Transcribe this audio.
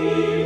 Amen.